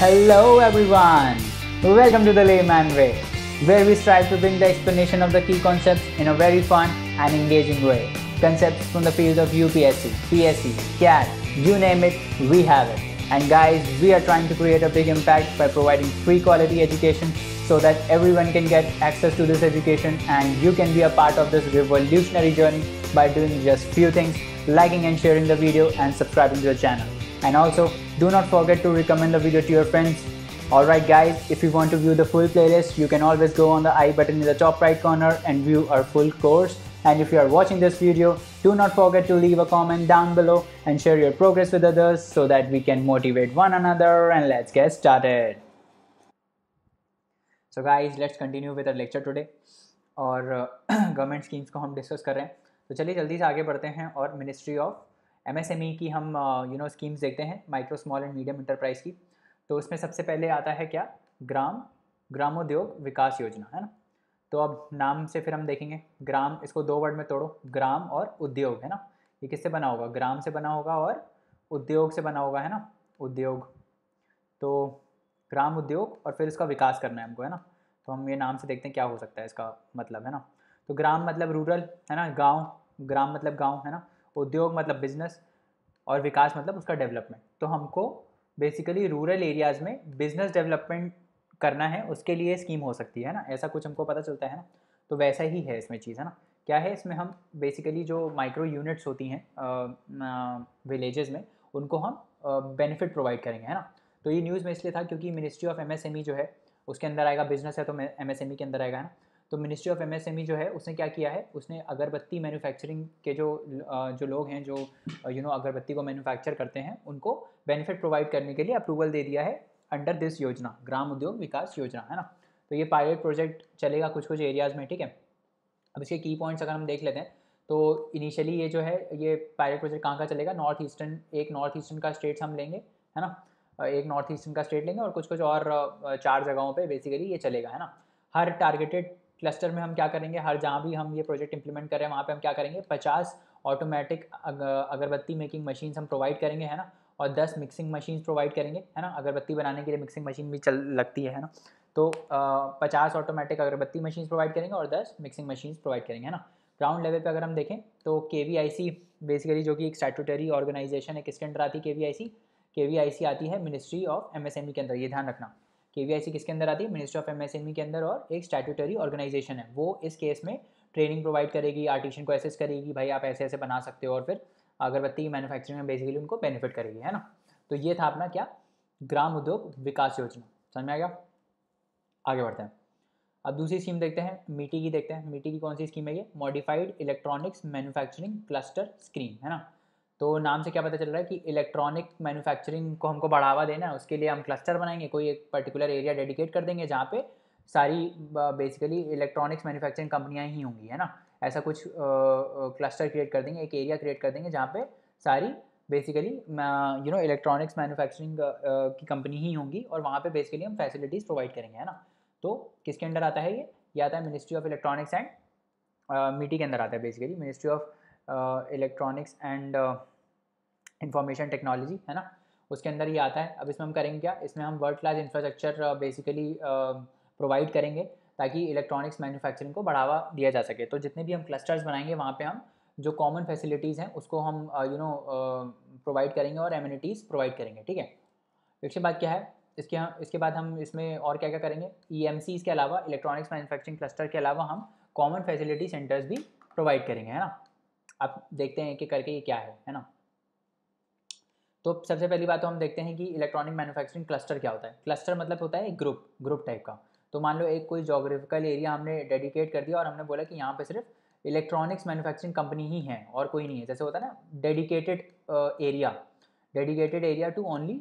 Hello, everyone. Welcome to the Layman Way, where we strive to bring the explanation of the key concepts in a very fun and engaging way. Concepts from the field of UPSC, PSC, CAT, you name it, we have it. And guys, we are trying to create a big impact by providing free quality education so that everyone can get access to this education and you can be a part of this revolutionary journey by doing just few things, liking and sharing the video and subscribing to the channel. And also, do not forget to recommend the video to your friends. Alright guys, if you want to view the full playlist, you can always go on the i button in the top right corner and view our full course. And if you are watching this video, do not forget to leave a comment down below and share your progress with others so that we can motivate one another and let's get started. So guys, let's continue with our lecture today. और government schemes को हम discuss कर रहे हैं तो चलिए जल्दी से आगे बढ़ते हैं और मिनिस्ट्री ऑफ एमएसएमई की हम यू नो स्कीम्स देखते हैं micro small and medium enterprise की। तो उसमें सबसे पहले आता है क्या? ग्राम, ग्रामोद्योग विकास योजना, है ना? तो अब नाम से फिर हम देखेंगे। ग्राम, इसको दो वर्ड में तोड़ो। ग्राम और उद्योग, है ना? ये किससे बना होगा? ग्राम से बना होगा और उद्योग से बना होगा, है ना? उद्योग। तो ग्राम उद्योग और फिर इसका विकास करना है हमको, है ना? तो हम ये नाम से देखते हैं क्या हो सकता है इसका मतलब है ना? तो ग्राम मतलब रूरल, है ना? गाँव। ग्राम मतलब गाँव, है ना? उद्योग मतलब बिज़नेस और विकास मतलब उसका डेवलपमेंट तो हमको बेसिकली रूरल एरियाज़ में बिज़नेस डेवलपमेंट करना है, उसके लिए स्कीम हो सकती है ना? ऐसा कुछ हमको पता चलता है ना? तो वैसा ही है इसमें चीज़, है ना? क्या है इसमें हम बेसिकली जो माइक्रो यूनिट्स होती हैं विलेजेस में उनको हम बेनिफिट प्रोवाइड करेंगे, है ना? तो ये न्यूज़ में इसलिए था क्योंकि मिनिस्ट्री ऑफ़ एमएसएमई जो है, उसके अंदर आएगा बिज़नेस है तो एमएसएमई के अंदर आएगा, है ना? तो मिनिस्ट्री ऑफ़ एमएसएमई जो है, उसने क्या किया है? उसने अगरबत्ती मैन्युफैक्चरिंग के जो जो लोग हैं, जो यू नो अगरबत्ती को मैन्युफैक्चर करते हैं, उनको बेनिफिट प्रोवाइड करने के लिए अप्रूवल दे दिया है अंडर दिस योजना, ग्राम उद्योग विकास योजना, है ना? तो ये पायलट प्रोजेक्ट चलेगा कुछ कुछ एरियाज़ में, ठीक है? अब इसके की पॉइंट्स अगर हम देख लेते हैं तो इनिशियली ये जो है, ये पायलट प्रोजेक्ट कहाँ का चलेगा? नॉर्थ ईस्टर्न एक नॉर्थ ईस्टर्न का स्टेट्स हम लेंगे, है ना? एक नॉर्थ ईस्टर्न का स्टेट लेंगे और कुछ कुछ और चार जगहों पे बेसिकली ये चलेगा, है ना? हर टारगेटेड क्लस्टर में हम क्या करेंगे? हर जहाँ भी हम ये प्रोजेक्ट इंप्लीमेंट कर वहाँ पे हम क्या करेंगे? पचास ऑटोमेटिक अगरबत्ती मेकिंग मशीन्स हम प्रोवाइड करेंगे, है ना? और दस मिक्सिंग मशीन्स प्रोवाइड करेंगे, है ना? अगरबत्ती बनाने के लिए मिक्सिंग मशीन भी चल, लगती है ना? तो पचास ऑटोमेटिक अगरबत्ती मशीन प्रोवाइड करेंगे और दस मिक्सिंग मशीन प्रोवाइड करेंगे, है ना? ग्राउंड लेवल पे अगर हम देखें तो के बेसिकली जो कि एक स्टैटूटरी ऑर्गेनाइजेशन है, किसके अंडर आती है? के वी आती है ministry of M S M E के अंदर, ये ध्यान रखना। के वी किसके अंदर आती है? Ministry of M S M E के अंदर और एक स्टैटूटरी ऑर्गेनाइजेशन है। वो इस केस में ट्रेनिंग प्रोवाइड करेगी आर्टिशन को एसेस करेगी, भाई आप ऐसे ऐसे बना सकते हो और फिर अगरबत्ती की मैन्युफैक्चरिंग में बेसिकली उनको बेनिफिट करेगी, है ना? तो ये था अपना क्या? ग्राम उद्योग विकास योजना। समझ में आ गया? आगे बढ़ते हैं। अब दूसरी स्कीम देखते हैं। मीटी की देखते हैं। मीटी की कौन सी स्कीम है ये? Modified electronics manufacturing cluster scheme है ना? तो नाम से क्या पता चल रहा है कि इलेक्ट्रॉनिक मैन्युफैक्चरिंग को हमको बढ़ावा देना है, उसके लिए हम क्लस्टर बनाएँगे, कोई एक पर्टिकुलर एरिया डेडिकेट कर देंगे जहाँ पे सारी बेसिकली इलेक्ट्रॉनिक्स मैन्युफैक्चरिंग कंपनियाँ ही होंगी, है ना? ऐसा कुछ क्लस्टर क्रिएट कर देंगे, एक एरिया क्रिएट कर देंगे जहाँ पे सारी basically you know electronics manufacturing की कंपनी ही होंगी और वहाँ पे बेसिकली हम फैसिलिटीज़ प्रोवाइड करेंगे, है ना? तो किसके अंडर आता है ये? ये आता है मिनिस्ट्री ऑफ़ इलेक्ट्रॉनिक्स एंड मीटी के अंदर आता है basically ministry of electronics and information technology है ना? उसके अंदर ही आता है। अब इसमें हम करेंगे क्या? इसमें हम world class infrastructure basically provide करेंगे ताकि इलेक्ट्रॉनिक्स मैन्युफैक्चरिंग को बढ़ावा दिया जा सके। तो जितने भी हम क्लस्टर्स बनाएँगे, वहाँ पे हम जो कॉमन फैसिलिटीज़ हैं, उसको हम यू नो प्रोवाइड करेंगे और एम्यूनिटीज़ प्रोवाइड करेंगे, ठीक है? इसके बाद क्या है? इसके हम इसके बाद हम इसमें और क्या क्या करेंगे ई e के अलावा इलेक्ट्रॉनिक्स मैन्युफैक्चरिंग क्लस्टर के अलावा हम कॉमन फैसिलिटी सेंटर्स भी प्रोवाइड करेंगे, है ना? आप देखते हैं कि करके ये क्या है है ना? तो सबसे पहली बात तो हम देखते हैं कि इलेक्ट्रॉनिक मैन्युफैक्चरिंग क्लस्टर क्या होता है। क्लस्टर मतलब होता है एक ग्रुप ग्रुप टाइप का। तो मान लो एक कोई जोग्राफिकल एरिया हमने डेडिकेट कर दिया और हमने बोला कि यहाँ पे सिर्फ़ इलेक्ट्रॉनिक्स मैन्युफैक्चरिंग कंपनी ही है और कोई नहीं है। जैसे होता है ना dedicated area dedicated area to only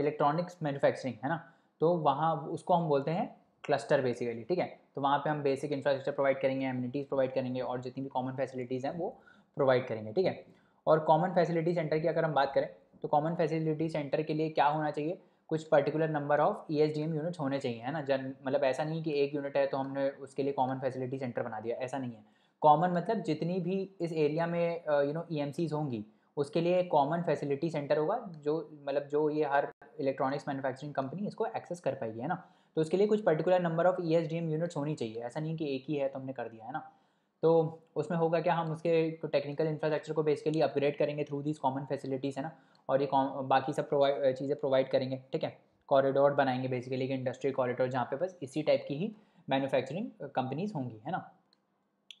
electronics manufacturing है ना? तो वहाँ उसको हम बोलते हैं क्लस्टर बेसिकली ठीक है? तो वहाँ पे हम बेसिक इंफ्रास्ट्रक्चर प्रोवाइड करेंगे एम्यूनिटीज़ प्रोवाइड करेंगे और जितनी भी कॉमन फैसिलिटीज़ हैं वो प्रोवाइड करेंगे, ठीक है? और कॉमन फैसिलिटी सेंटर की अगर हम बात करें तो कॉमन फैसिलिटी सेंटर के लिए क्या होना चाहिए? कुछ particular number of E S D M units होने चाहिए, है ना? जन मतलब ऐसा नहीं कि एक यूनिट है तो हमने उसके लिए कॉमन फैसिलिटी सेंटर बना दिया, ऐसा नहीं है। कॉमन मतलब जितनी भी इस एरिया में यू नो ई होंगी, उसके लिए कॉमन फैसिलिटी सेंटर होगा, जो मतलब जो ये हर इलेक्ट्रॉनिक्स मैन्युफैक्चरिंग कंपनी इसको एक्सेस कर पाएगी, है ना? तो उसके लिए कुछ particular number of ESDM units होनी चाहिए, ऐसा नहीं कि एक ही है तो हमने कर दिया, है ना? तो उसमें होगा क्या, हम उसके टेक्निकल इंफ्रास्ट्रक्चर को बेसिकली अपग्रेड करेंगे थ्रू दीज कॉमन फैसिलिटीज़ है ना? और ये बाकी सब प्रोवाइड चीज़ें प्रोवाइड करेंगे, ठीक है? कॉरिडोर बनाएँगे बेसिकली एक इंडस्ट्रियल कॉरिडोर जहाँ पे बस इसी टाइप की ही मैन्युफैक्चरिंग कंपनीज़ होंगी, है ना?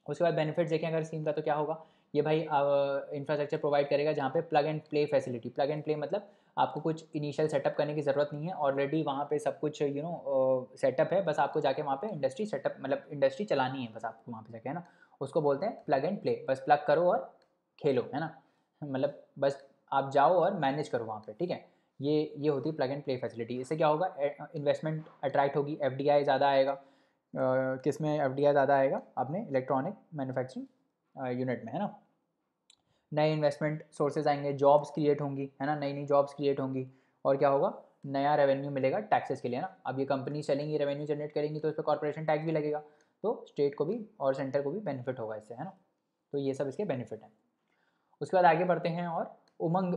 उसके बाद बेनिफिट्स देखें अगर स्कीम का तो क्या होगा? ये भाई इंफ्रास्ट्रक्चर प्रोवाइड करेगा जहाँ पे plug and play facility plug and play मतलब आपको कुछ इनिशियल सेटअप करने की ज़रूरत नहीं है ऑलरेडी वहाँ पे सब कुछ यू नो सेटअप है, बस आपको जाके वहाँ पे इंडस्ट्री सेटअप मतलब इंडस्ट्री चलानी है, बस आपको वहाँ पे जाके, है ना? उसको बोलते हैं प्लग एंड प्ले बस प्लग करो और खेलो, है ना? मतलब बस आप जाओ और मैनेज करो वहाँ पे, ठीक है? ये ये होती है प्लग एंड प्ले फैसिलिटी इससे क्या होगा? इन्वेस्टमेंट अट्रैक्ट होगी एफडीआई ज़्यादा आएगा। किसमें एफ़ ज़्यादा आएगा? अपने इलेक्ट्रॉनिक मैन्युफैक्चरिंग यूनिट में, है ना? नए इन्वेस्टमेंट सोर्सेज आएँगे जॉब्स क्रिएट होंगी, है ना? नई नई जॉब्स क्रिएट होंगी। और क्या होगा? नया रेवेन्यू मिलेगा टैक्सेस के लिए ना? अब ये कंपनी चलेंगी रेवेन्यू जनरेट करेंगी तो उस पर कॉर्पोरेशन टैक्स भी लगेगा। तो स्टेट को भी और सेंटर को भी बेनिफिट होगा इससे, है ना? तो ये सब इसके बेनिफिट हैं। उसके बाद आगे बढ़ते हैं और उमंग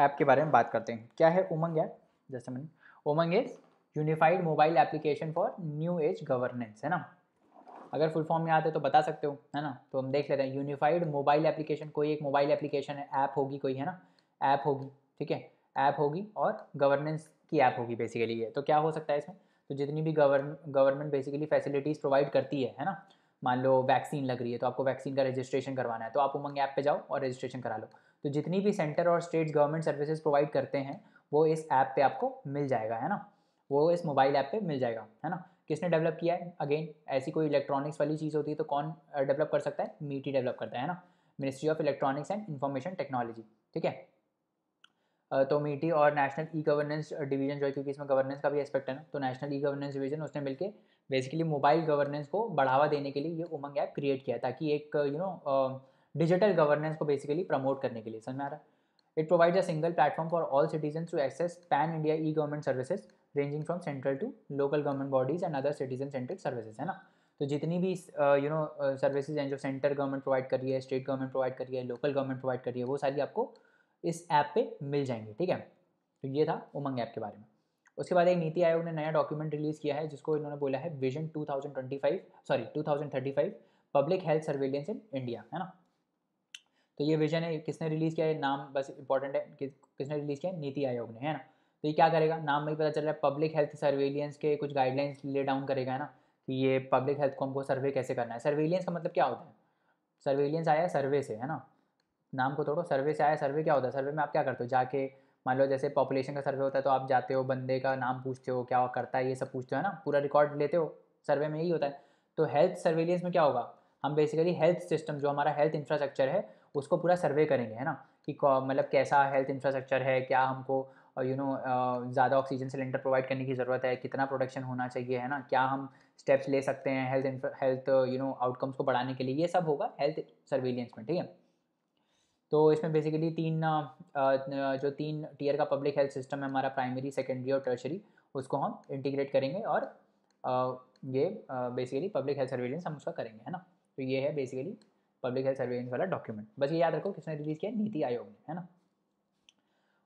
ऐप के बारे में बात करते हैं। क्या है उमंग ऐप जैसे मैंने, UMANG is unified mobile application for new age governance है ना? अगर फुल फॉर्म में आते तो बता सकते हो, है ना? तो हम देख लेते हैं यूनिफाइड मोबाइल एप्लीकेशन कोई एक मोबाइल एप्लीकेशन है ऐप होगी कोई, है ना? ऐप होगी, ठीक है? ऐप होगी और गवर्नेंस की ऐप होगी बेसिकली ये। तो क्या हो सकता है इसमें? तो जितनी भी govern government basically facilities provide करती है है ना? मान लो वैक्सीन लग रही है तो आपको वैक्सीन का रजिस्ट्रेशन करवाना है तो आप उमंग ऐप पे जाओ और रजिस्ट्रेशन करा लो। तो जितनी भी सेंटर और स्टेट गवर्नमेंट सर्विसेज़ प्रोवाइड करते हैं, वो इस ऐप पे आपको मिल जाएगा, है ना? वो इस मोबाइल ऐप पे मिल जाएगा, है ना? किसने डेवलप किया है? अगेन ऐसी कोई इलेक्ट्रॉनिक्स वाली चीज़ होती है तो कौन डेवलप कर सकता है? मीटी डेवलप करता है ना? Ministry of electronics and information technology ठीक है? तो मीटी और नेशनल ई गवर्नेंस डिवीज़न जो है, क्योंकि इसमें गवर्नेंस का भी एस्पेक्ट है ना तो नेशनल ई गवर्नेंस डिवीज़न उसने मिलकर बेसिकली मोबाइल गवर्नेंस को बढ़ावा देने के लिए ये उमंग ऐप क्रिएट किया ताकि एक यू नो डिजिटल गवर्नेंस को बेसिकली प्रमोट करने के लिए, समझ में आ रहा it provides a single platform for all citizen to access pan India e government services ranging from central to local government bodies and other citizen centric services है ना? तो जितनी भी यू नो सर्विसेज़ हैं जो सेंटर गवर्नमेंट प्रोवाइड कर रही है स्टेट गवर्नमेंट प्रोवाइड कर रही है लोकल गवर्नमेंट प्रोवाइड कर रही है, वो सारी आपको इस ऐप पे मिल जाएँगे ठीक है? तो ये था उमंग ऐप के बारे में। उसके बाद एक नीति आयोग ने नया डॉक्यूमेंट रिलीज़ किया है जिसको इन्होंने बोला है vision 2025 sorry 2035 public health surveillance in India है ना? तो ये विजन है किसने रिलीज़ किया है? नाम बस इंपॉर्टेंट है कि, किसने रिलीज़ किया है? नीति आयोग ने है ना? तो ये क्या करेगा? नाम में ही पता चल रहा है पब्लिक हेल्थ सर्वेलियंस के कुछ गाइडलाइंस ले डाउन करेगा है ना? कि ये पब्लिक हेल्थ को हमको सर्वे कैसे करना है? सर्वेलियंस का मतलब क्या होता है? सर्वेलियंस आया सर्वे से है ना? नाम को तोड़ो, सर्वे से आया, सर्वे क्या होता है? सर्वे में आप क्या करते हो? जाके मान लो जैसे पॉपुलेशन का सर्वे होता है तो आप जाते हो, बंदे का नाम पूछते हो, क्या करता है, ये सब पूछते हो, है ना? पूरा रिकॉर्ड लेते हो, सर्वे में यही होता है। तो हेल्थ सर्वेलियंस में क्या होगा? हम बेसिकली हेल्थ सिस्टम जो हमारा हेल्थ इंफ्रास्ट्रक्चर है, उसको पूरा सर्वे करेंगे, है ना? कि मतलब कैसा हेल्थ इंफ्रास्ट्रक्चर है, क्या हमको यू नो ज़्यादा ऑक्सीजन सिलेंडर प्रोवाइड करने की ज़रूरत है, कितना प्रोडक्शन होना चाहिए, है ना? क्या हम स्टेप्स ले सकते हैं health health you know outcomes को बढ़ाने के लिए? ये सब होगा हेल्थ सर्वेलियंस में, ठीक है? तो इसमें बेसिकली तीन जो तीन टीयर का पब्लिक हेल्थ सिस्टम है हमारा प्राइमरी सेकेंडरी और टर्शरी उसको हम इंटीग्रेट करेंगे और ये बेसिकली पब्लिक हेल्थ सर्वेलेंस हम उसका करेंगे, है ना? तो ये है बेसिकली पब्लिक हेल्थ सर्वेलेंस वाला डॉक्यूमेंट बस ये याद रखो किसने रिलीज़ किया? नीति आयोग ने, है ना?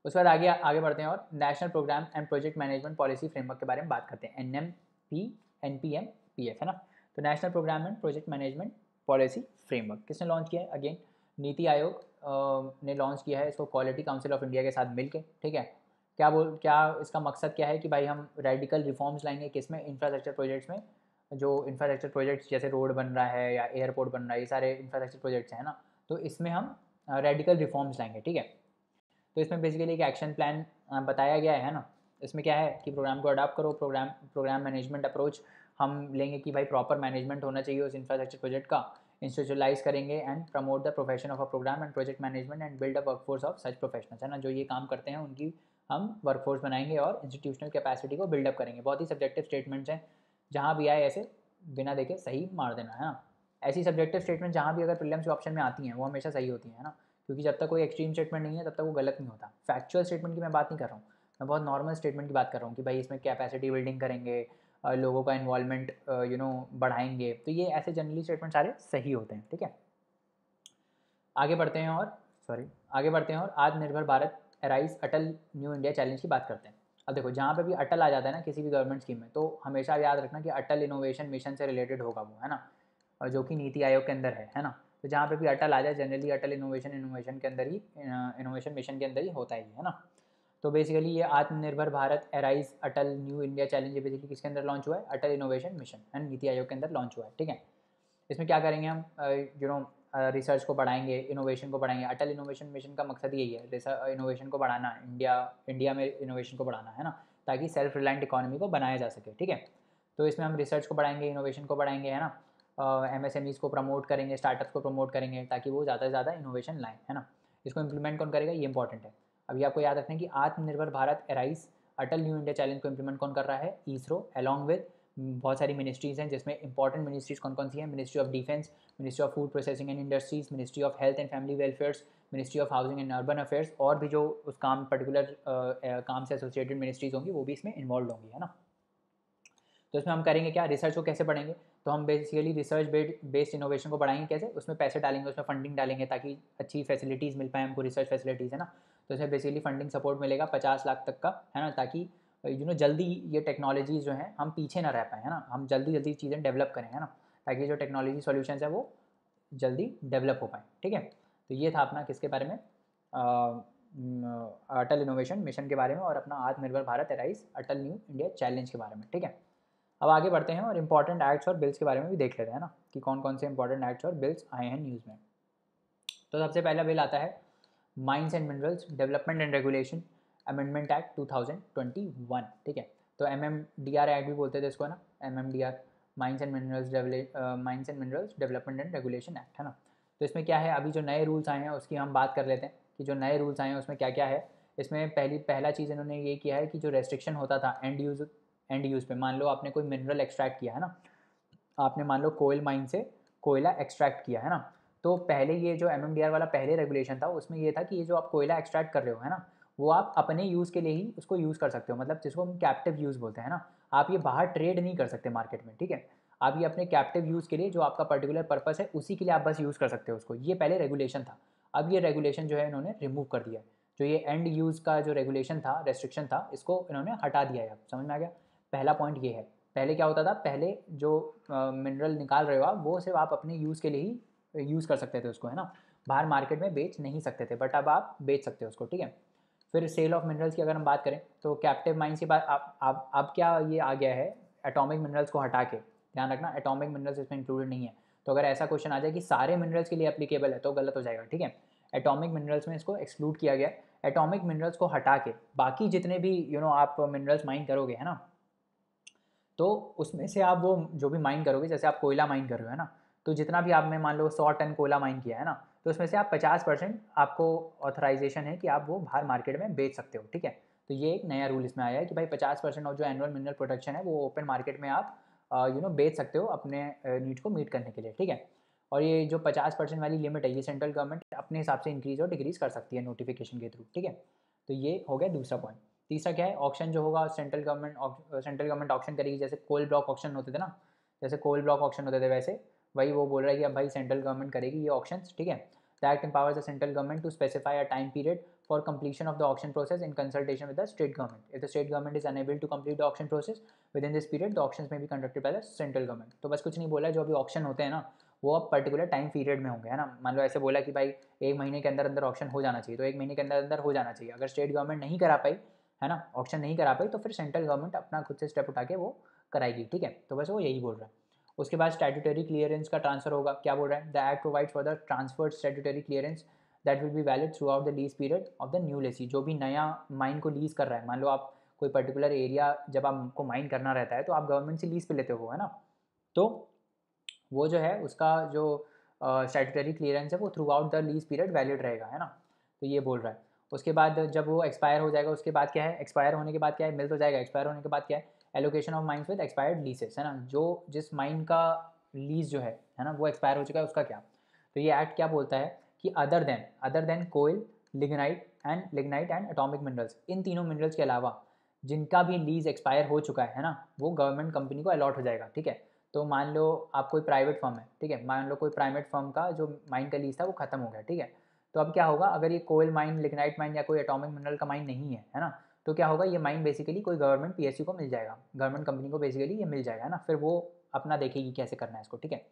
उसके बाद आगे आगे बढ़ते हैं और national programme and project management policy framework के बारे में बात करते हैं। N M P N P M P F है ना? तो national programme and project management policy framework किसने लॉन्च किया है? अगेन नीति आयोग ने लॉन्च किया है इसको क्वालिटी काउंसिल ऑफ़ इंडिया के साथ मिलकर ठीक है? क्या बोल, क्या इसका मकसद क्या है कि भाई हम रेडिकल रिफॉर्म्स लाएँगे? किसमें? इंफ्रास्ट्रक्चर प्रोजेक्ट्स में। जो इंफ्रास्ट्रक्चर प्रोजेक्ट्स जैसे रोड बन रहा है या एयरपोर्ट बन रहा है, ये सारे इंफ्रास्ट्रक्चर प्रोजेक्ट्स हैं ना? तो इसमें हम रेडिकल रिफॉर्म्स लाएँगे, ठीक है? तो इसमें बेसिकली एक एक्शन प्लान बताया गया है ना? इसमें क्या है कि प्रोग्राम को अडाप्ट करो प्रोग्राम प्रोग्राम मैनेजमेंट अप्रोच हम लेंगे कि भाई प्रॉपर मैनेजमेंट होना चाहिए उस इंफ्रास्ट्रक्चर प्रोजेक्ट का। इंस्टिट्यूलाइज करेंगे and promote the profession of a programme and project management and build a workforce of such professionals है ना? जो ये काम करते हैं, उनकी हम वर्कफोर्स बनाएँगे और इंस्टीट्यूशनल कैपेसिटी को बिल्डअप करेंगे। बहुत ही सब्जेक्टिव स्टेटमेंट्स हैं। जहाँ भी आए ऐसे बिना देखे सही मार देना, है ना? ऐसी सब्जेक्टिव स्टेटमेंट जहाँ भी अगर प्रीलिम्स के ऑप्शन में आती हैं, वो हमेशा सही होती हैं ना? क्योंकि जब तक कोई एक्सट्रीम स्टेटमेंट नहीं है, तब तक वो गलत नहीं होता। फैक्चुअल स्टेटमेंट की मैं बात नहीं कर रहा हूँ। मैं बहुत नॉर्मल स्टेटमेंट की बात कर रहा हूँ कि भाई इसमें कैपेसिटी बिल्डिंग करेंगे लोगों का इन्वॉल्वमेंट यू नो बढ़ाएँगे। तो ये ऐसे जनरली स्टेटमेंट सारे सही होते हैं ठीक है? आगे बढ़ते हैं और सॉरी आगे बढ़ते हैं और Aatmanirbhar Bharat arise Atal new India challenge की बात करते हैं। अब देखो जहाँ पे भी अटल आ जाता है ना किसी भी गवर्नमेंट स्कीम में तो हमेशा याद रखना कि अटल इनोवेशन मिशन से रिलेटेड होगा वो है ना? और जो कि नीति आयोग के अंदर है है ना? तो जहाँ पे भी अटल आ जाए जनरली अटल इनोवेशन इनोवेशन के अंदर ही इनोवेशन मिशन के अंदर ही होता ही है ना? तो बेसिकली ये Aatmanirbhar Bharat arise Atal new India challenge basically किसके अंदर लॉन्च हुआ है? अटल innovation mission and NITI Aayog के अंदर लॉन्च हुआ है, ठीक है? इसमें क्या करेंगे हम? यू नो रिसर्च को बढ़ाएँगे इनोवेशन को बढ़ाएँगे। अटल इनोवेशन मिशन का मकसद यही है इनोवेशन को बढ़ाना इंडिया इंडिया में इनोवेशन को बढ़ाना, है ना? ताकि सेल्फ रिलायंट इकोनॉमी को बनाया जा सके, ठीक है? तो इसमें हम रिसर्च को बढ़ाएँगे इनोवेशन को बढ़ाएँगे, है ना? एम एस एम ईज को प्रमोट करेंगे स्टार्टअप्स को प्रमोट करेंगे, ताकि वो ज़्यादा से ज़्यादा इनोवेशन लाएँ, है ना? इसको इम्प्लीमेंट कौन करेगा? ये इंपॉर्टेंट है। अभी आपको याद रखना है कि Aatmanirbhar Bharat arise, Atal new India challenge को इम्प्लीमेंट कौन कर रहा है? इसरो अलॉन्ग विद बहुत सारी मिनिस्ट्रीज़ हैं जिसमें इंपॉर्टेंट मिनिस्ट्रीज़ कौन कौन सी हैं? Ministry of defence ministry of food processing and industries ministry of health and family welfares ministry of housing and urban affairs और भी जो उस काम पर्टिकुलर काम से एसोसिएटेड मिनिस्ट्रीज़ होंगी, वो भी इसमें इन्वॉल्व होंगी, है ना? तो इसमें हम करेंगे क्या? रिसर्च को कैसे बढ़ेंगे तो हम basically research bed based innovation को बढ़ाएँगे कैसे? उसमें पैसे डालेंगे, उसमें फंडिंग डालेंगे ताकि अच्छी फैसिलिटीज़ मिल पाए, हमको रिसर्च फैसिलिटीज़ है ना? तो इसमें बेसिकली फंडिंग सपोर्ट मिलेगा पचास लाख तक का, है ना? ताकि यू नो जल्दी ये टेक्नोलॉजीज़ जो हैं, हम पीछे ना रह पाए, है ना? हम जल्दी जल्दी चीज़ें डेवलप करें, है ना? ताकि जो टेक्नोलॉजी सोल्यूशन है वो जल्दी डेवलप हो पाए, ठीक है? तो ये था अपना किसके बारे में? अटल इनोवेशन मिशन के बारे में और अपना Aatmanirbhar Bharat arise Atal new India challenge के बारे में, ठीक है? अब आगे बढ़ते हैं और इंपॉर्टेंट एक्ट्स और बिल्स के बारे में भी देख लेते हैं ना? कि कौन कौन से इंपॉर्टेंट एक्ट्स और बिल्स आए हैं न्यूज़ में। तो सबसे पहला बिल आता है mines and minerals development and regulation amendment act 2021 ठीक है? तो M M D R act भी बोलते थे इसको ना? M M D R mines and minerals mines and minerals development and regulation act है ना? तो इसमें क्या है? अभी जो नए रूल्स आए हैं, उसकी हम बात कर लेते हैं कि जो नए रूल्स आए हैं, उसमें क्या क्या है? इसमें पहली, पहला चीज़ इन्होंने ये किया है कि जो रेस्ट्रिक्शन होता था एंड यूज़ एंड यूज़ पे, मान लो आपने कोई मिनरल एक्सट्रैक्ट किया, है ना? आपने मान लो कोयल माइन से कोयला एक्सट्रैक्ट किया, है ना? तो पहले ये जो एम वाला पहले रेगुलेशन था, उसमें ये था कि ये जो आप कोयला एक्सट्रैक्ट कर रहे हो, है ना, वो आप अपने यूज़ के लिए ही उसको यूज़ कर सकते हो मतलब जिसको हम कैप्टिव यूज़ बोलते हैं ना। आप ये बाहर ट्रेड नहीं कर सकते मार्केट में, ठीक है। आप ये अपने कैप्टिव यूज़ के लिए जो आपका पर्टिकुलर पर्पस है, उसी के लिए आप बस यूज़ कर सकते हो उसको। ये पहले रेगुलेशन था। अब ये रेगुलेशन जो है इन्होंने रिमूव कर दिया है। जो ये एंड यूज़ का जो रेगुलेशन था रेस्ट्रिक्शन था, इसको इन्होंने हटा दिया है। अब समझ में आ गया? पहला पॉइंट ये है। पहले क्या होता था? पहले जो मिनरल निकाल रहे हो आप, वो सिर्फ़ आप अपने यूज़ के लिए ही यूज़ कर सकते थे उसको है ना? बाहर मार्केट में बेच नहीं सकते थे बट अब आप बेच सकते हो उसको ठीक है? फिर सेल ऑफ़ मिनरल्स की अगर हम बात करें तो कैप्टिव माइंस की बात अब अब क्या ये आ गया है? एटॉमिक मिनरल्स को हटा के। ध्यान रखना एटॉमिक मिनरल्स इसमें इंक्लूडेड नहीं है। तो अगर ऐसा क्वेश्चन आ जाए कि सारे मिनरल्स के लिए एप्लीकेबल है तो गलत हो जाएगा ठीक है? एटॉमिक मिनरल्स में इसको एक्सक्लूड किया गया। एटॉमिक मिनरल्स को हटा के बाकी जितने भी यू you नो know, आप मिनरल्स माइन करोगे है ना? तो उसमें से आप वो जो भी माइन करोगे जैसे आप कोयला माइन कर रहे हो है ना? तो जितना भी आपने मान लो सौ टन कोयला माइन किया है ना तो उसमें से आप पचास परसेंट आपको ऑथराइजेशन है कि आप वो बाहर मार्केट में बेच सकते हो, ठीक है? तो ये एक नया रूल इसमें आया है कि भाई पचास परसेंट ऑफ़ जो एनुअल मिनरल प्रोडक्शन है, वो ओपन मार्केट में आप यू नो बेच सकते हो अपने नीड को मीट करने के लिए, ठीक है? और ये जो पचास परसेंट वाली लिमिट है, ये सेंट्रल गवर्नमेंट अपने हिसाब से इंक्रीज और डिक्रीज कर सकती है नोटिफिकेशन के थ्रू ठीक है? तो ये हो गया दूसरा पॉइंट तीसरा क्या है? ऑप्शन जो होगा central government central government option करेगी, जैसे कोल ब्लॉक ऑप्शन होते थे ना, जैसे कोल ब्लॉक ऑप्शन होते थे वैसे वही वो बोल रहा है कि अब भाई सेंट्रल गवर्नमेंट करेगी ये ऑप्शन ठीक है? The act empowers the central government to specify a time period for completion of the option process in consultation with the state government if the state government is unable to complete the option process within this period the option may be conducted by the central government तो बस कुछ नहीं बोला, जो अभी option होते हैं ना, वो अब पर्टिकुलर टाइम पीरियड में होंगे, है ना? मान लो ऐसे बोला कि भाई एक महीने के अंदर अंदर ऑप्शन हो जाना चाहिए तो एक महीने के अंदर अंदर हो जाना चाहिए। अगर स्टेट गवर्नमेंट नहीं करा पाई, है ना ऑप्शन नहीं करा पाई तो फिर सेंट्रल गवर्नमेंट अपना खुद से स्टेप उठा के वो कराएगी, ठीक है? तो बस वो यही बोल रहा है। उसके बाद स्टैट्यूटरी क्लियरेंस का ट्रांसफ़र होगा। क्या बोल रहा है? The act provide for the transfer statutory clearance that will be valid throughout the lease period of the new lessee जो भी नया माइन को लीज कर रहा है, मान लो आप कोई पर्टिकुलर एरिया जब आपको माइन करना रहता है तो आप गवर्नमेंट से लीज पे लेते हो, है ना? तो वो जो है, उसका जो स्टैट्यूटरी क्लियरेंस है, वो throughout the lease period valid रहेगा, है ना? तो ये बोल रहा है। उसके बाद जब वो एक्सपायर हो जाएगा, उसके बाद क्या है? एक्सपायर होने के बाद क्या है? मिल तो जाएगा। एक्सपायर होने के बाद क्या है? Allocation of mines with expired leases है ना? जो जिस माइन का लीज जो है है ना? वो एक्सपायर हो चुका है, उसका क्या? तो ये एक्ट क्या बोलता है कि other than other than coal lignite and lignite and atomic minerals इन तीनों मिनरल्स के अलावा जिनका भी लीज एक्सपायर हो चुका है ना? वो गवर्नमेंट कंपनी को अलॉट हो जाएगा, ठीक है? तो मान लो आप कोई प्राइवेट फर्म है, ठीक है? मान लो कोई प्राइवेट फर्म का जो माइन का लीज था, वो खत्म हो गया, ठीक है? तो अब क्या होगा? अगर ये कोयल माइन लिग्नाइट माइन या कोई एटॉमिक मिनरल का माइन नहीं है है ना? तो क्या होगा, ये माइन बेसिकली कोई गवर्नमेंट पी को मिल जाएगा। गवर्नमेंट कंपनी को बेसिकली ये मिल जाएगा ना? फिर वो अपना देखेगी कैसे करना है इसको, ठीक है?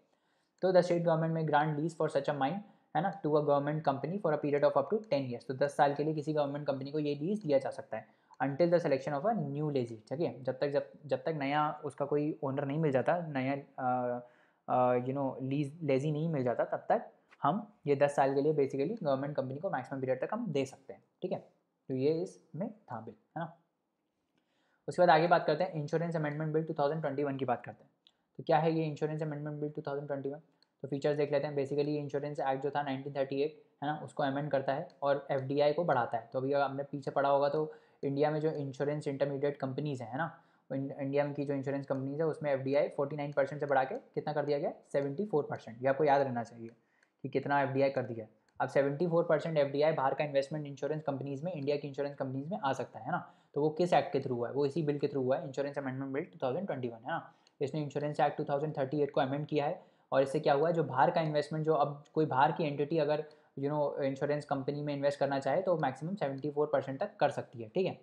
तो the state government may grant lease for such a mine है ना? To a government company for a period of up to ten years तो दस साल के लिए किसी गवर्नमेंट कंपनी को ये लीज दिया जा सकता है until the selection of a new lessee ठीक है? जब तक, जब जब तक नया उसका कोई ओनर नहीं मिल जाता, नया यू नो लीज लेजी नहीं मिल जाता, तब तक हम ये दस साल के लिए बेसिकली गवर्नमेंट कंपनी को मैक्सिमम पीरियड तक हम दे सकते हैं, ठीक है? तो ये इसमें था बिल है ना? उसके बाद आगे बात करते हैं इंश्योरेंस अमेंडमेंट बिल 2021 की बात करते हैं। तो क्या है ये इंश्योरेंस अमेंडमेंट बिल 2021 तो फीचर्स देख लेते हैं। बेसिकली इंश्योरेंस एक्ट जो था 1938 है ना? उसको अमेंड करता है और एफडीआई को बढ़ाता है। तो अभी अगर आपने पीछे पढ़ा होगा तो इंडिया में जो इंश्योरेंस इंटरमीडिएट कंपनीज़ हैं ना? इंडिया की जो इंश्योरेंस कंपनीज़ है, उसमें एफ़ डी आई से बढ़ा के कितना कर दिया गया? सेवेंटी फोर परसेंट ये आपको याद रहना चाहिए कि कितना एफ़ डी आई कर दिया अब सेवेंटी फोर परसेंट एफ़ बाहर का इन्वेस्टमेंट इंश्योरेंस कंपनीज़ में इंडिया की इंश्योरेंस कंपनीज़ में आ सकता है ना? तो वो किस एक्ट के थ्रू हुआ है? वो इसी बिल के थ्रू हुआ है insurance amendment bill two thousand twenty one है ना? इसने insurance act two thousand thirty eight को अमेंड किया है और इससे क्या हुआ है? जो बाहर का इन्वेस्टमेंट जो अब कोई बाहर की एंटिटी अगर यू नो इंश्योरेंस कंपनी में इन्वेस्ट करना चाहे तो मैक्सिमम सेवेंटी फोर परसेंट तक कर सकती है, ठीक है?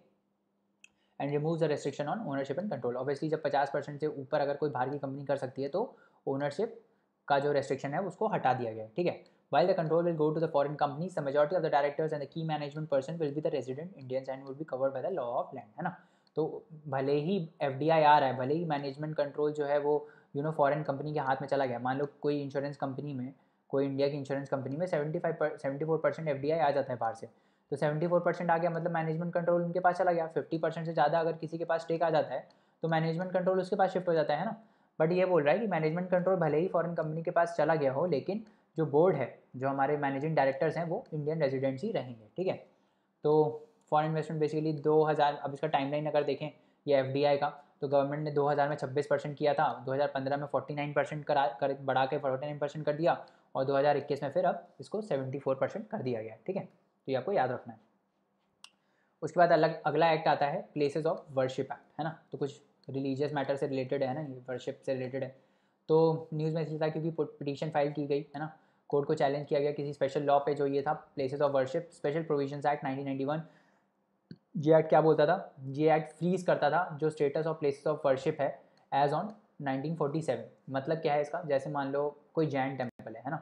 And remove the restriction on ownership and control obviously जब पचास परसेंट से ऊपर अगर कोई बाहर की कंपनी कर सकती है तो ओनरशिप का जो रेस्ट्रिक्शन है उसको हटा दिया गया ठीक है? While the control will go to the foreign companies, the majority of the directors and the key management person will be the resident Indians and will be covered by the law of land, है ना? तो भले ही F D I आ रहा है भले ही management control जो है वो यू नो फॉरेन कंपनी के हाथ में चला गया। मान लो कोई इंश्योरेंस कंपनी में कोई इंडिया की इंश्योरेंस कंपनी में seventy five seventy four percent F D I आ जाता है बाहर से। तो सेवेंटी फोर परसेंट आ गया मतलब मैनेजमेंट कंट्रोल उनके पास चला गया। फिफ्टी परसेंट से ज़्यादा अगर किसी के पास टेक आ जाता है तो मैनेजमेंट कंट्रोल उसके पास शिफ्ट हो जाता है ना? बट ये बोल रहा है कि मैनेजमेंट कंट्रोल भले ही फॉरेन कंपनी के पास चला गया हो लेकिन जो बोर्ड है जो हमारे मैनेजिंग डायरेक्टर्स हैं, वो इंडियन रेजिडेंट्स ही रहेंगे, ठीक है? तो फॉरेन इन्वेस्टमेंट बेसिकली 2000 अब इसका टाइमलाइन अगर देखें, ये एफडीआई का तो गवर्नमेंट ने 2000 में 26 परसेंट किया था 2015 में 49 परसेंट करा, कर, बढ़ा के 49 परसेंट कर दिया, और 2021 में फिर अब इसको 74 परसेंट कर दिया गया, ठीक है? तो ये आपको याद रखना है। उसके बाद अलग, अगला एक्ट आता है प्लेसेस ऑफ़ वर्शिप एक्ट है ना? तो कुछ रिलीजियस मैटर से रिलेटेड है ना, ये वर्शिप से रिलेटेड है। तो न्यूज़ में इसलिए था क्योंकि पिटीशन फ़ाइल की गई, है ना? कोर्ट को चैलेंज किया गया किसी स्पेशल लॉ पे जो ये था places of worship special provisions act 1991 ये एक्ट क्या बोलता था? ये एक्ट फ्रीज करता था जो status of places of worship है एज ऑन 1947 मतलब क्या है इसका? जैसे मान लो कोई जैन टेंपल है है ना?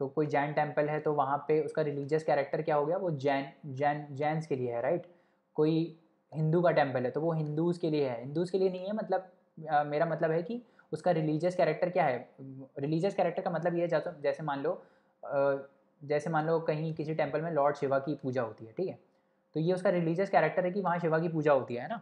तो कोई जैन टेंपल है तो वहाँ पे उसका रिलीजियस कैरेक्टर क्या हो गया? वो जैन जैन जैन्स के लिए है राइट कोई हिंदू का टेंपल है तो वो हिंदूज़ के लिए है। हिंदूज़ के लिए नहीं है मतलब आ, मेरा मतलब है कि उसका रिलीजियस कैरेक्टर क्या है? रिलीजियस कैरेक्टर का मतलब ये है, जैसे मान लो जैसे मान लो कहीं किसी टेंपल में लॉर्ड शिवा की पूजा होती है, ठीक है? तो ये उसका रिलीजियस कैरेक्टर है कि वहाँ शिवा की पूजा होती है ना?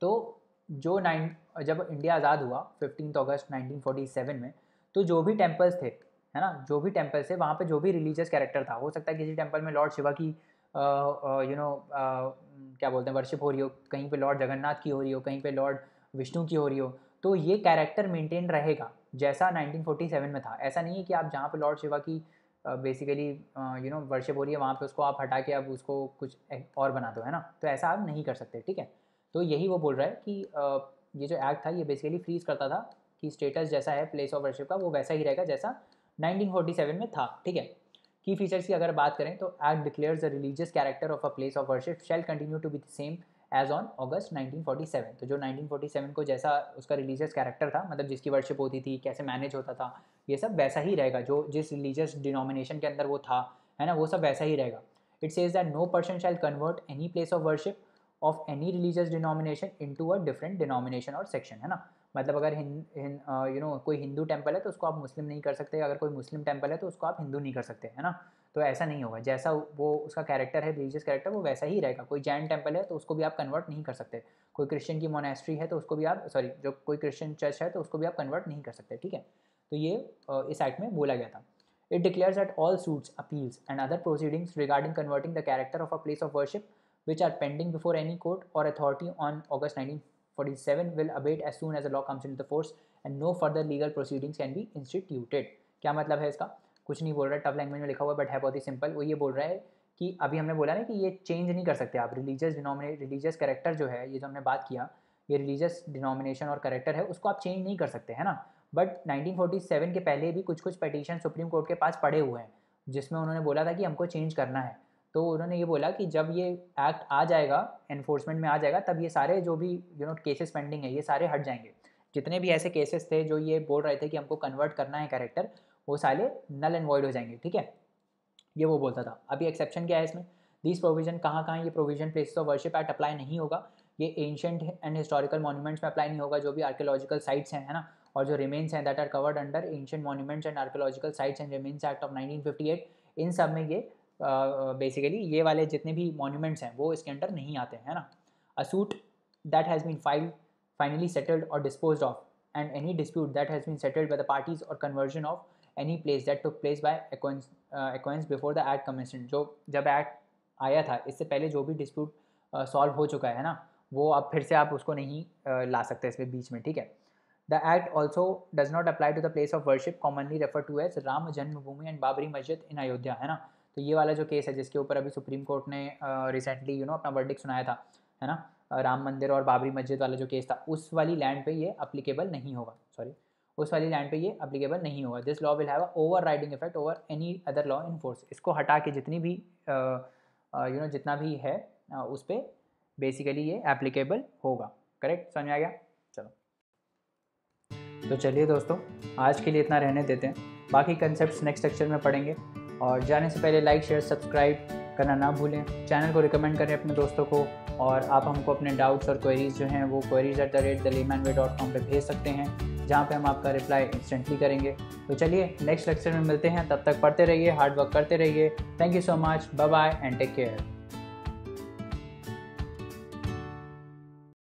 तो जो नाइन, जब इंडिया आज़ाद हुआ फिफ्टीन अगस्त 1947 में तो जो भी टेम्पल्स थे, है ना? जो भी टेम्पल्स थे, वहाँ पे जो भी रिलीजियस कैरेक्टर था, हो सकता है किसी टेंपल में लॉर्ड शिवा की यू नो क्या बोलते हैं वर्शिप हो रही हो, कहीं पे लॉर्ड जगन्नाथ की हो रही हो, कहीं पे लॉर्ड विष्णु की हो रही हो तो ये कैरेक्टर मेंटेन रहेगा, जैसा 1947 में था। ऐसा नहीं है कि आप जहाँ पे लॉर्ड शिवा की बेसिकली यू नो वर्शिप हो रही है, वहाँ पे उसको आप हटा के अब उसको कुछ और बना दो, है ना? तो ऐसा आप नहीं कर सकते, ठीक है? तो यही वो बोल रहा है कि ये जो एक्ट था, ये बेसिकली फ्रीज करता था कि स्टेटस जैसा है प्लेस ऑफ़ वर्शिप का, वो वैसा ही रहेगा जैसा 1947 में था, ठीक है? की फीचर्स की अगर बात करें तो act declares the religious character of a place of worship shall continue to be the same as on August 1947 तो जो 1947 को जैसा उसका रिलीजियस कैरेक्टर था मतलब जिसकी वर्शिप होती थी, कैसे मैनेज होता था, ये सब वैसा ही रहेगा। जो जिस रिलीजियस डिनोमिनेशन के अंदर वो था, है ना, वो सब वैसा ही रहेगा। It says that no person shall convert any place of worship of any religious denomination into a different denomination और सेक्शन है ना? मतलब अगर यू नो कोई हिंदू टेंपल है तो उसको आप मुस्लिम नहीं कर सकते, अगर कोई मुस्लिम टेंपल है तो उसको आप हिंदू नहीं कर सकते, है ना? तो ऐसा नहीं होगा, जैसा वो उसका कैरेक्टर है रिलीजियस कैरेक्टर वो वैसा ही रहेगा। कोई जैन टेंपल है तो उसको भी आप कन्वर्ट नहीं कर सकते, कोई क्रिश्चियन की मोनेस्ट्री है तो उसको भी आप सॉरी जो कोई क्रिश्चियन चर्च है तो उसको भी आप कन्वर्ट नहीं कर सकते, ठीक है? तो ये इस एक्ट में बोला गया था। It declares that all suits appeals and other proceedings regarding converting the character of a place of worship which are pending before any court or authority on August nineteen 47 will abate as soon as the law comes into the force and no further legal proceedings can be instituted. क्या मतलब है इसका? कुछ नहीं बोल रहा है tough language में लिखा हुआ बट है बहुत ही सिंपल वो ये बोल रहा है कि अभी हमने बोला ना कि ये चेंज नहीं कर सकते आप। रिलीजियस डिनोमिने रिलीजियस कैरेक्टर जो है, ये जो हमने बात किया, ये रिलीजियस डिनोमिनेशन और करेक्टर है, उसको आप चेंज नहीं कर सकते, है ना? बट 1947 के पहले भी कुछ कुछ पटिशन सुप्रीम कोर्ट के पास पड़े हुए हैं, जिसमें उन्होंने बोला था कि हमको चेंज करना है। तो उन्होंने ये बोला कि जब ये एक्ट आ जाएगा एनफोर्समेंट में आ जाएगा, तब ये सारे जो भी यू नो केसेस पेंडिंग है, ये सारे हट जाएँगे। जितने भी ऐसे केसेस थे जो ये बोल रहे थे कि हमको कन्वर्ट करना है कैरेक्टर वो सारे नल एंड वॉइड हो जाएँगे, ठीक है? ये वो बोलता था। अभी एक्सेप्शन क्या है इसमें? दिस प्रोविज़न कहाँ कहाँ ये provision places of worship act apply नहीं होगा। ये एंशंट एंड हिस्टोरिकल मॉन्यूमेंट्स में अप्लाई नहीं होगा, जो भी आर्कोलॉजिकल साइट्स हैं, है ना? और जो रिमेन्स हैं that are covered under ancient monuments and archaeological sites and remains act of 1958 इन सब में ये बेसिकली ये वाले जितने भी मॉन्यूमेंट्स हैं वो इसके अंडर नहीं आते हैं ना? A suit that has been file finally settled or dispose of and any dispute that has been settled by the parties or conversion of any place that took place by acquiescence before the act commencement जो जब act आया था इससे पहले जो भी dispute solve uh, हो चुका है ना? वो अब फिर से आप उसको नहीं uh, ला सकते इसमें बीच में ठीक है? The act also does not apply to the place of worship commonly refer to as Ram Janmabhoomi and Babri मस्जिद इन अयोध्या है ना? तो ये वाला जो केस है, जिसके ऊपर अभी सुप्रीम कोर्ट ने रिसेंटली यू नो अपना वर्डिक सुनाया था, है ना? राम मंदिर और बाबरी मस्जिद वाला जो केस था, उस वाली लैंड पे ये अप्लीकेबल नहीं होगा सॉरी उस वाली लैंड पे ये अप्लीकेबल नहीं होगा। This law will have overriding effect over any other law in force इसको हटा के जितनी भी यू नो जितना भी है उस पर बेसिकली ये एप्लीकेबल होगा। करेक्ट समझ आ गया? चलो। तो चलिए दोस्तों, आज के लिए इतना रहने देते हैं। बाकी कंसेप्ट नेक्स्ट लेक्चर में पढ़ेंगे। और जाने से पहले लाइक शेयर सब्सक्राइब करना ना भूलें। चैनल को रिकमेंड करें अपने दोस्तों को और आप हमको अपने डाउट्स और क्वेरीज जो हैं, वो queries at the rate the layman way dot com पर भेज सकते हैं, जहाँ पे हम आपका रिप्लाई इंस्टेंटली करेंगे। तो चलिए नेक्स्ट लेक्चर में मिलते हैं। तब तक पढ़ते रहिए हार्ड वर्क करते रहिए। Thank you so much bye bye and take care